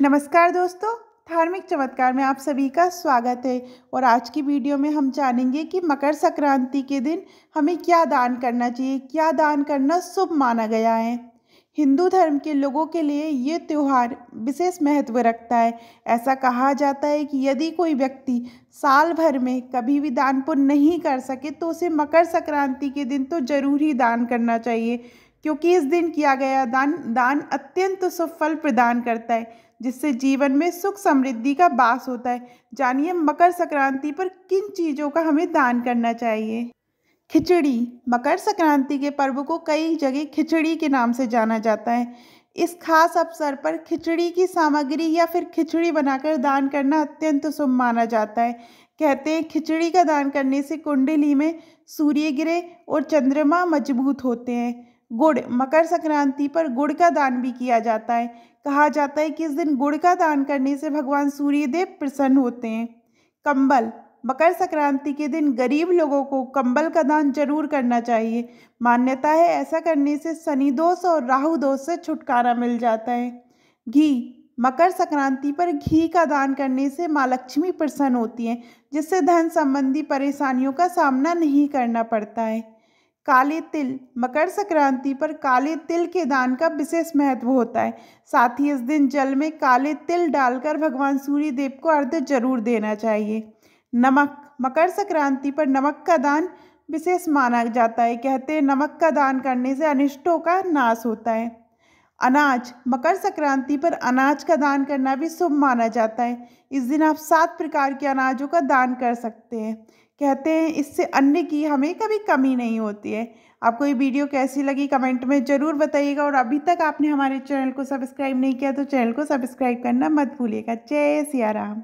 नमस्कार दोस्तों, धार्मिक चमत्कार में आप सभी का स्वागत है। और आज की वीडियो में हम जानेंगे कि मकर संक्रांति के दिन हमें क्या दान करना चाहिए, क्या दान करना शुभ माना गया है। हिंदू धर्म के लोगों के लिए ये त्यौहार विशेष महत्व रखता है। ऐसा कहा जाता है कि यदि कोई व्यक्ति साल भर में कभी भी दान पुण्य नहीं कर सके तो उसे मकर संक्रांति के दिन तो ज़रूर ही दान करना चाहिए। क्योंकि इस दिन किया गया दान दान अत्यंत शुभ फल प्रदान करता है, जिससे जीवन में सुख समृद्धि का बास होता है। जानिए मकर संक्रांति पर किन चीज़ों का हमें दान करना चाहिए? खिचड़ी। मकर संक्रांति के पर्व को कई जगह खिचड़ी के नाम से जाना जाता है। इस खास अवसर पर खिचड़ी की सामग्री या फिर खिचड़ी बनाकर दान करना अत्यंत शुभ माना जाता है। कहते हैं, खिचड़ी का दान करने से कुंडली में सूर्य ग्रह और चंद्रमा मज़बूत होते हैं। गुड़, मकर संक्रांति पर गुड़ का दान भी किया जाता है। कहा जाता है कि इस दिन गुड़ का दान करने से भगवान सूर्यदेव प्रसन्न होते हैं। कंबल, मकर संक्रांति के दिन गरीब लोगों को कंबल का दान ज़रूर करना चाहिए। मान्यता है, ऐसा करने से शनि दोष और राहु दोष से छुटकारा मिल जाता है। घी, मकर संक्रांति पर घी का दान करने से माँ लक्ष्मी प्रसन्न होती हैं, जिससे धन संबंधी परेशानियों का सामना नहीं करना पड़ता है। काले तिल। मकर संक्रांति पर काले तिल के दान का विशेष महत्व होता है। साथ ही इस दिन जल में काले तिल डालकर भगवान सूर्य देव को अर्घ ज़रूर देना चाहिए। नमक। मकर संक्रांति पर नमक का दान विशेष माना जाता है। कहते हैं, नमक का दान करने से अनिष्टों का नाश होता है। अनाज। मकर संक्रांति पर अनाज का दान करना भी शुभ माना जाता है। इस दिन आप सात प्रकार के अनाजों का दान कर सकते हैं। कहते हैं, इससे अन्य की हमें कभी कमी नहीं होती है। आपको ये वीडियो कैसी लगी कमेंट में ज़रूर बताइएगा और अभी तक आपने हमारे चैनल को सब्सक्राइब नहीं किया तो चैनल को सब्सक्राइब करना मत भूलिएगा। जय सिया राम।